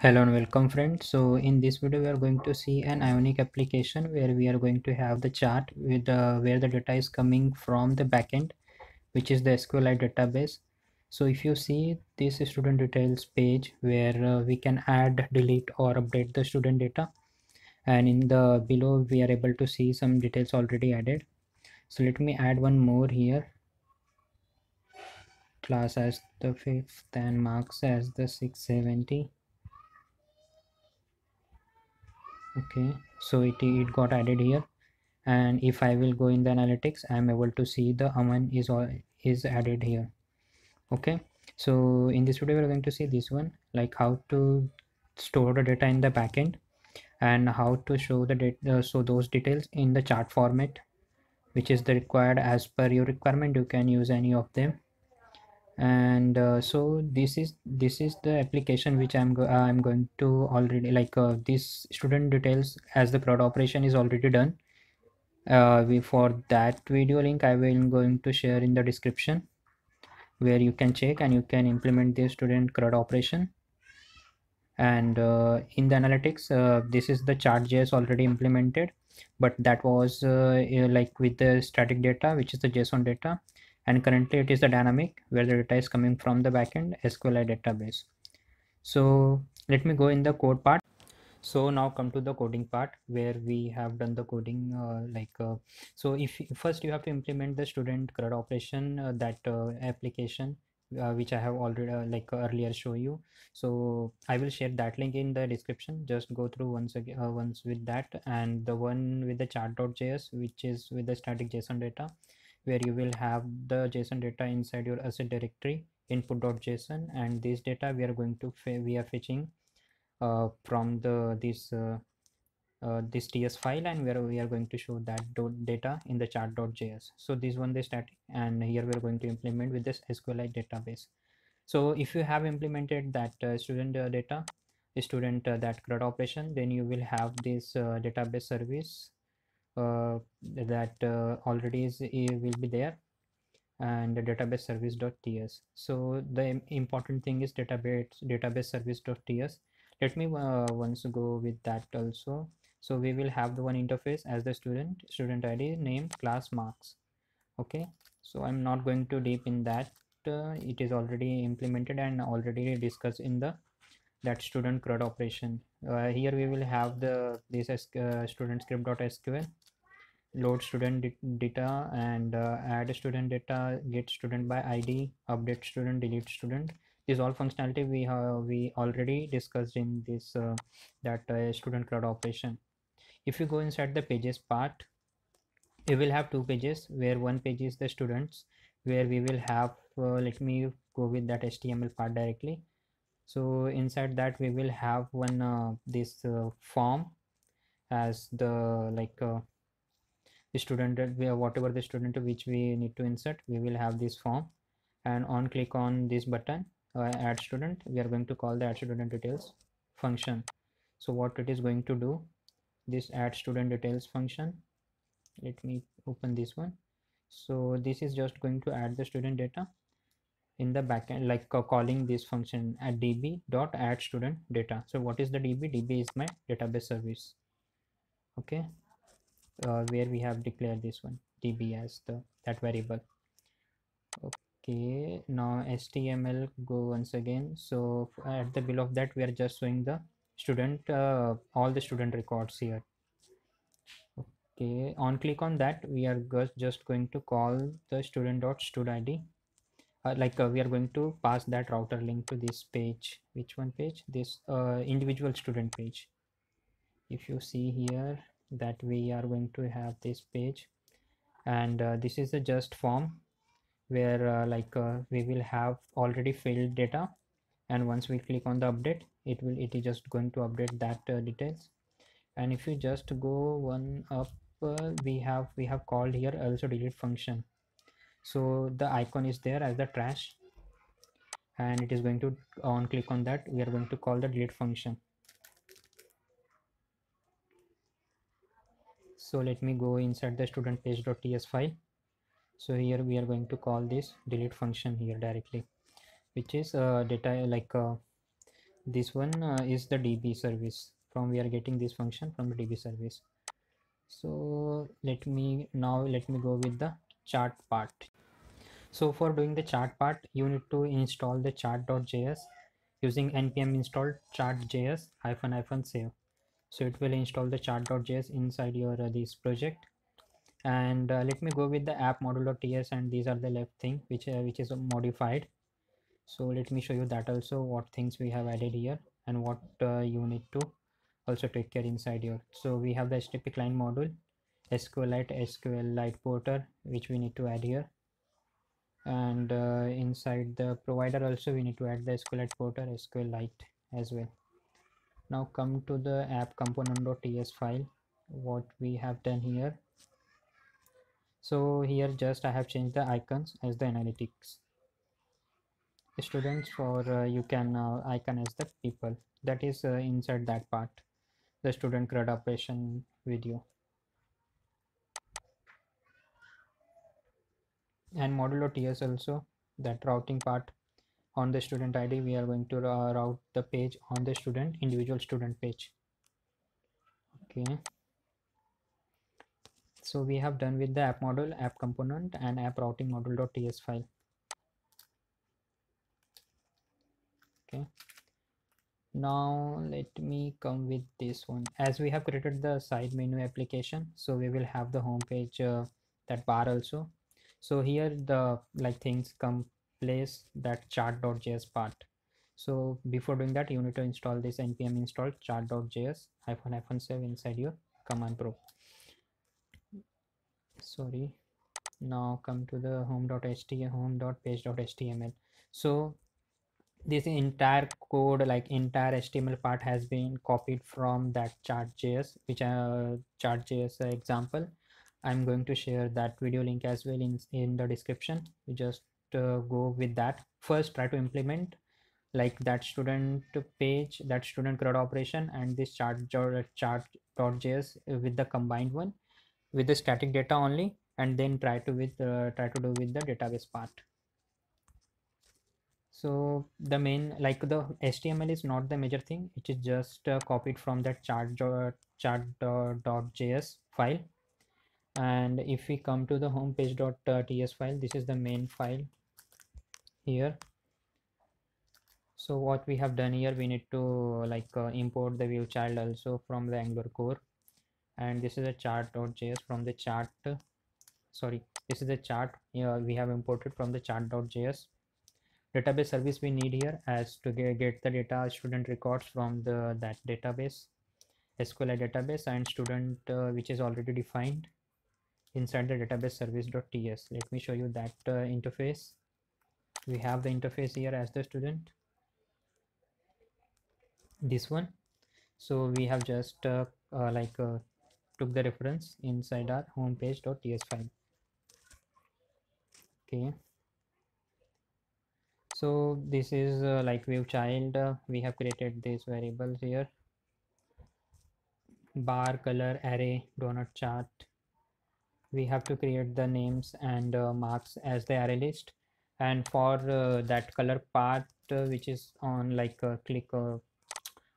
hello and welcome friends. So in this video we are going to see an ionic application where we are going to have the chart with the where the data is coming from the backend which is the sqlite database. So if you see this student details page where uh, we can add delete or update the student data and in the below we are able to see some details already added. So let me add one more here. Class as the fifth and marks as the 670 okay so it, it got added here. And if I will go in the analytics I'm able to see the Aman is all is added here. Okay so in this video we're going to see this one like how to store the data in the backend and how to show the data uh, so those details in the chart format which is the required as per your requirement. You can use any of them and uh, so this is this is the application which i'm go i'm going to already like uh, this student details as the CRUD operation is already done. Uh, we for that video link i will going to share in the description where you can check and you can implement the student CRUD operation. And uh, in the analytics uh, this is the chart.js already implemented but that was uh, like with the static data which is the json data and currently it is the dynamic where the data is coming from the backend SQLite database. So let me go in the code part. So now come to the coding part where we have done the coding uh, like uh, so if first you have to implement the student CRUD operation uh, that uh, application uh, which I have already uh, like earlier show you. So I will share that link in the description. Just go through once again once with that and the one with the chart.js which is with the static JSON data where you will have the json data inside your asset directory input.json and this data we are going to we are fetching uh, from the this uh, uh, this ts file and where we are going to show that data in the chart.js so this one the static and here we are going to implement with this sqlite database. So if you have implemented that uh, student uh, data student uh, that CRUD operation then you will have this database service that uh, already is will be there. And the database service.ts so the important thing is database database service.ts let me uh, once go with that also. So we will have the one interface as the student student id name class marks. Okay? So i'm not going to deep in that. Uh, it is already implemented and already discussed in the that student CRUD operation. Uh, here we will have the this uh, student script.sql load student data and uh, add student data get student by id update student delete student. This all functionality we have we already discussed in this uh, that uh, student CRUD operation. If you go inside the pages part you will have two pages where one page is the students where we will have uh, let me go with that html part directly. So inside that we will have one uh, this uh, form as the like student whatever the student which we need to insert we will have this form. And on click on this button uh, add student we are going to call the add student details function. So what it is going to do this add student details function let me open this one. So this is just going to add the student data in the backend like uh, calling this function at db dot add student data. So what is the db? db is my database service. Okay uh, where we have declared this one db as the that variable. Okay now html go once again. So at the below of that we are just showing the student uh, all the student records here. Okay on click on that we are just going to call the student dot id uh, like uh, we are going to pass that router link to this page. Which one page? This uh, individual student page. If you see here that we are going to have this page. And uh, this is a just form where uh, like uh, we will have already filled data. And once we click on the update it will it is just going to update that uh, details. And if you just go one up uh, we have we have called here also delete function. So the icon is there as the trash. And it is going to on click on that. We are going to call the delete function so let me go inside the student page.ts file. So here we are going to call this delete function here directly which is uh, data like uh, this one uh, is the db service. From we are getting this function from the db service. So let me now let me go with the chart part. So for doing the chart part you need to install the chart.js using npm install chart.js hyphen hyphen save so it will install the chart.js inside your uh, this project. And uh, let me go with the app module.ts and these are the left thing which uh, which is modified. So let me show you that also what things we have added here and what you need to also take care inside here so we have the http client module sqlite sqlite porter which we need to add here. And uh, inside the provider also we need to add the sqlite porter sqlite as well now come to the app component.ts file what we have done here. So here just i have changed the icons as the analytics. Students for uh, you can uh, icon as the people. That is uh, inside that part the student CRUD operation video. And modulo.ts also that routing part on the student id we are going to route the page on the student individual student page. Okay. So we have done with the app model app component and app routing module.ts file. Okay. Now let me come with this one. As we have created the side menu application so we will have the home page uh, that bar also. So here the like things come place that chart.js part. So before doing that you need to install this npm install chart.js hyphen hyphen save inside your command prompt. Sorry. Now come to the home.html home.page.html so this entire code like entire html part has been copied from that chart.js which uh chart.js example. I'm going to share that video link as well in in the description. You just uh, go with that. First try to implement like that student page that student CRUD operation and this chart chart.js with the combined one with the static data only and then try to with uh, try to do with the database part. So the main like the html is not the major thing. It is just uh, copied from that chart chart.js file. And if we come to the homepage.ts file this is the main file here. So what we have done here we need to like uh, import the view child also from the angular core. And this is a chart.js from the chart sorry this is the chart we have imported from the chart.js database service we need here as to get, get the data student records from the that database SQLite database and student uh, which is already defined inside the database service.ts let me show you that uh, interface we have the interface here as the student. This one. So we have just uh, uh like uh, took the reference inside our homepage.ts file. Okay. So this is uh, like view child uh, we have created these variables here. Bar color array donut chart. We have to create the names and uh, marks as the array list and for uh, that color part uh, which is on like uh, click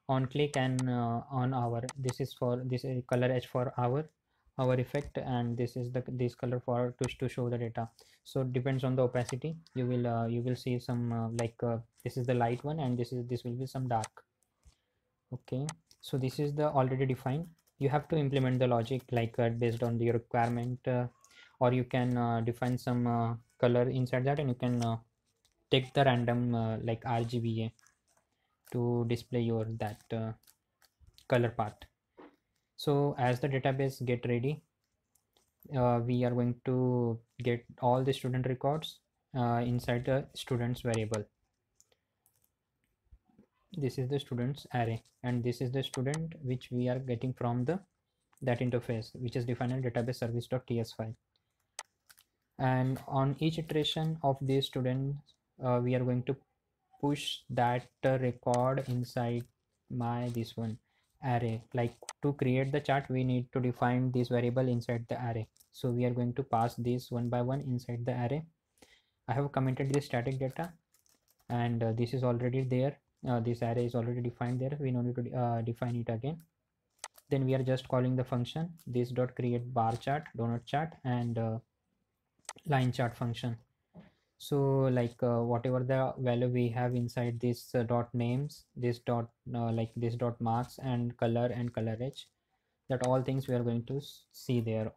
on click and on hour. This is for this is color edge for hour our effect. And this is the this color for to, to show the data. So depends on the opacity. You will uh, you will see some uh, like uh, this is the light one and this is this will be some dark. Okay. So this is the already defined. You have to implement the logic like based on the requirement or you can uh, define some color inside that and you can take the random like RGBA to display your that uh, color part. So as the database get ready uh, we are going to get all the student records uh, inside the students variable. This is the students array and this is the student which we are getting from the that interface which is defined in database service.ts file and on each iteration of these students uh, we are going to push that record inside my this one array. Like to create the chart we need to define this variable inside the array. So we are going to pass this one by one inside the array. I have commented the static data and uh, this is already there. Uh, this array is already defined there. We don't need to uh, define it again. Then we are just calling the function this dot create bar chart donut chart and uh, line chart function. So like uh, whatever the value we have inside this uh, dot names this dot uh, like this dot marks and color and color edge that all things we are going to see there.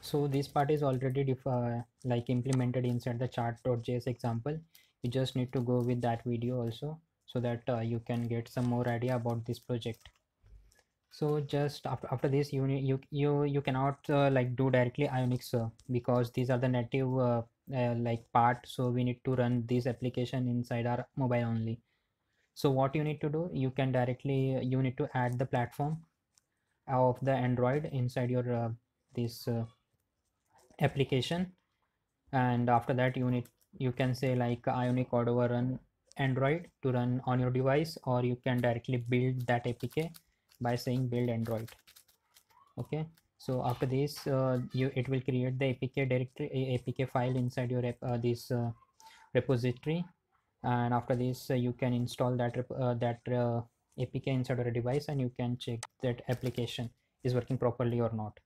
So this part is already uh, like implemented inside the chart.js example. You just need to go with that video also so that uh, you can get some more idea about this project so just after, after this you you you you cannot uh, like do directly ionic uh, because these are the native uh, uh, like part. So we need to run this application inside our mobile only. So what you need to do you can directly you need to add the platform of the android inside your uh, this uh, application. And after that you need you can say like ionic cordova run android to run on your device or you can directly build that apk by saying build android. Okay? So after this uh, you it will create the apk directory apk file inside your uh, this uh, repository. And after this uh, you can install that uh, that uh, apk inside your device and you can check that application is working properly or not.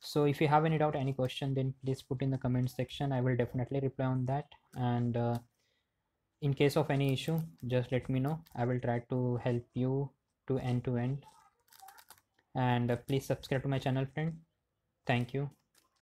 So if you have any doubt any question then please put in the comment section. I will definitely reply on that. And in case of any issue just let me know. I will try to help you to end to end and uh, please subscribe to my channel friend. Thank you